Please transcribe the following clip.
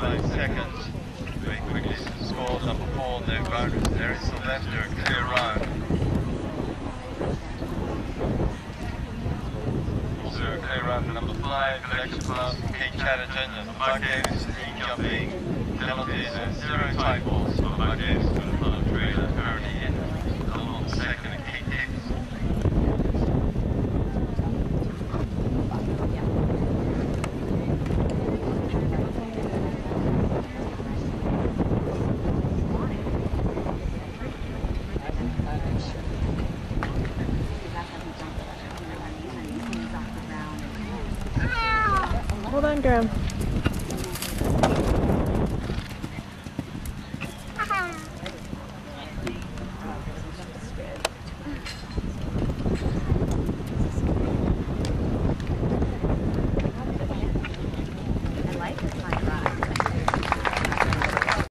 by seconds. Very quickly scored up all the ground. There is some left there, clear round. So clear round number five, collection pass King Chatterton and Mark Davis, three jumping, penalties and zero tie balls for Mark Davis. On, Graham.